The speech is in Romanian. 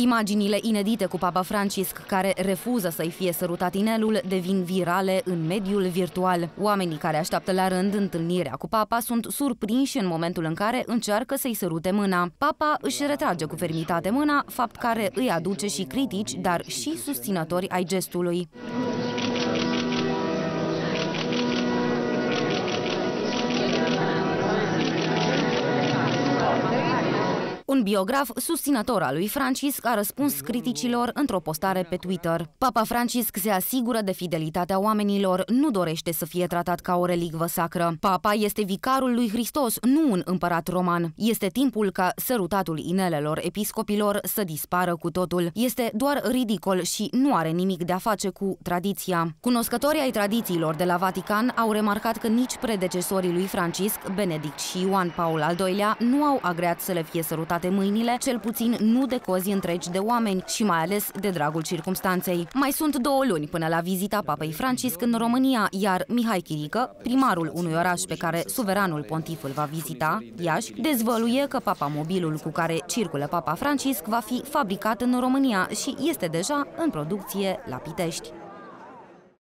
Imaginile inedite cu Papa Francisc, care refuză să-i fie sărutat inelul, devin virale în mediul virtual. Oamenii care așteaptă la rând întâlnirea cu Papa sunt surprinși în momentul în care încearcă să-i sărute mâna. Papa își retrage cu fermitate mâna, fapt care îi aduce și critici, dar și susținători ai gestului. Un biograf susținător al lui Francisc a răspuns criticilor într-o postare pe Twitter. Papa Francisc se asigură de fidelitatea oamenilor, nu dorește să fie tratat ca o relicvă sacră. Papa este vicarul lui Hristos, nu un împărat roman. Este timpul ca sărutatul inelelor episcopilor să dispară cu totul. Este doar ridicol și nu are nimic de a face cu tradiția. Cunoscătorii ai tradițiilor de la Vatican au remarcat că nici predecesorii lui Francisc, Benedict și Ioan Paul al II-lea, nu au agreat să le fie sărutate toate mâinile, cel puțin nu de cozi întregi de oameni și mai ales de dragul circumstanței. Mai sunt două luni până la vizita Papei Francisc în România, iar Mihai Chirică, primarul unui oraș pe care suveranul pontif îl va vizita, Iași, dezvăluie că papa mobilul cu care circulă Papa Francisc va fi fabricat în România și este deja în producție la Pitești.